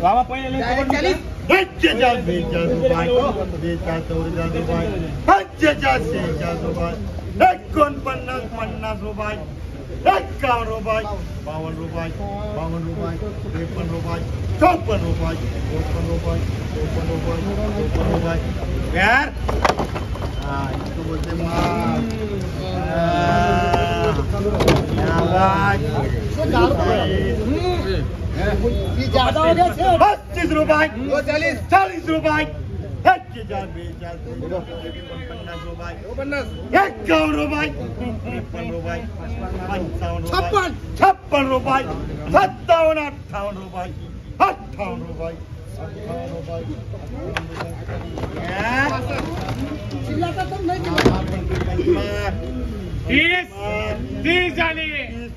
बाबा पहले जा भेजा रुपये एकोणपन्नास पन्नास रुपये એકાવન રૂપાય બાવન રૂપાય બાવન રૂપાય ત્રેપન રૂપાય ચોપન રૂપાય ચોપન રૂપાય ચોપન રૂપાય ચોપન રૂપાય પ્યાર હા એ તો બોલતે માં रुपये। पच्चीस रुपये। चालीस रुपए इक्यावन छप्पन छप्पन रुपए सत्तावन अट्ठावन रुपए अट्ठावन रुपए तीस। तीस जाने।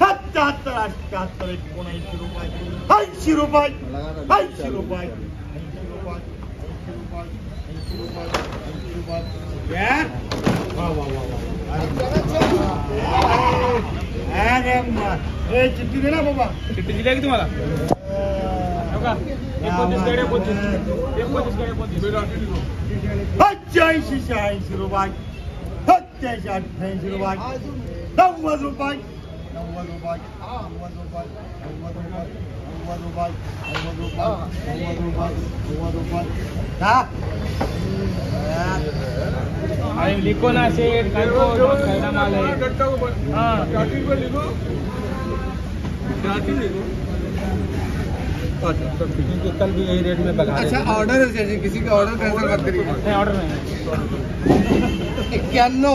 ಹತ್ತು ಹತ್ತರ ಅಷ್ಟು ಹತ್ತರ ಇಟ್ಕೊಂಡು ಐದು ರೂಪಾಯಿ ಐದು ರೂಪಾಯಿ ಐದು ರೂಪಾಯಿ चिठ्ठी दिला बाबा चिठ्ठी दिल्या की तुम्हाला पंच्याऐंशी शहाऐंशी रुपये सत्याऐंशी अठ्ठ्याऐंशी रुपये नव्वद रुपये हा? लिखो आहे हा कल भी यही रेट में बगा अच्छा ऑर्डर है किसी का ऑर्डर कैंसिल मत करिए ऑर्डर नहीं इक्यानवे